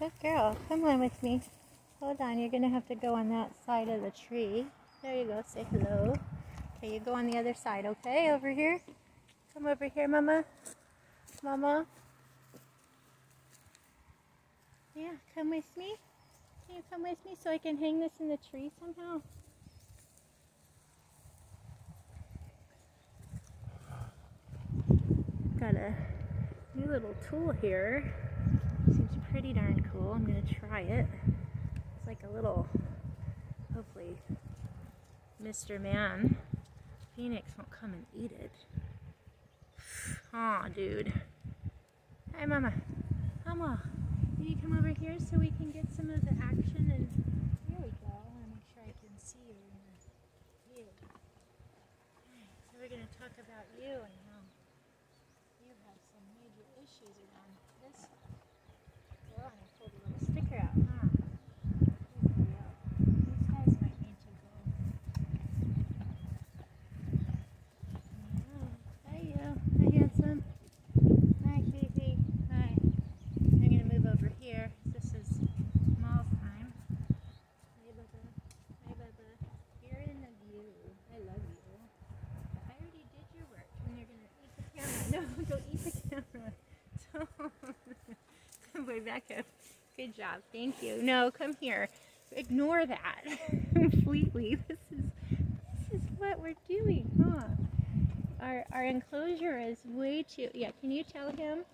Good girl. Come on with me. Hold on. You're going to have to go on that side of the tree. There you go. Say hello. Okay, you go on the other side, okay? Over here. Come over here, Mama. Mama. Yeah, come with me. Can you come with me so I can hang this in the tree somehow? Got a new little tool here. Seems pretty darn cool. I'm gonna try it. It's like a little, hopefully, Mr. Man Phoenix won't come and eat it. Aw, dude. Hi, Mama. Mama, can you come over here so we can get some of the action? And here we go. I want to make sure I can see you in the view. So we're going to talk about you and how you have some major issues around this. Don't eat the camera. No, don't. Up. Good job. Thank you. No, come here. Ignore that completely. This is this is what we're doing, huh? Our our enclosure is way too. Yeah. Can you tell him?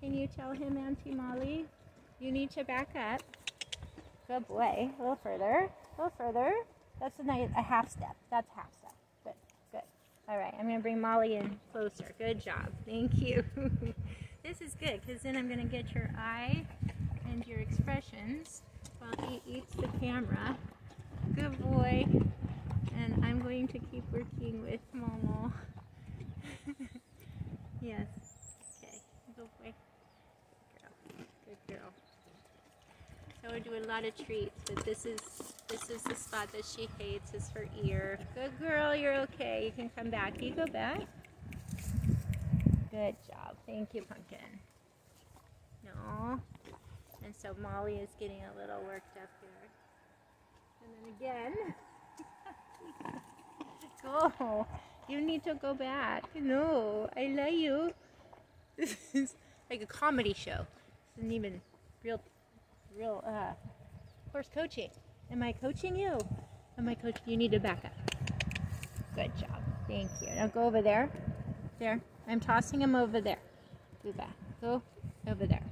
Can you tell him, Auntie Mollie? You need to back up. Good boy. A little further. A little further. That's a nice a half step. That's half step. Good. Good. All right. I'm gonna bring Mollie in closer. Good job. Thank you. this is good because then I'm gonna get your eye and your expressions while he eats the camera. Good boy. And I'm going to keep working with Momo. yes. Okay. Good boy. Good girl. Good girl. So we're doing a lot of treats, but this is this is the spot that she hates is her ear. Good girl, you're okay. You can come back. You go back. Good job. Thank you, Pumpkin. No. And so Mollie is getting a little worked up here. And then again. go. You need to go back. No, I love you. This is like a comedy show. This isn't even real, real, uh, horse coaching. Am I coaching you? Am I coaching? You need to back up. Good job. Thank you. Now go over there. There. I'm tossing him over there. Back. Go over there.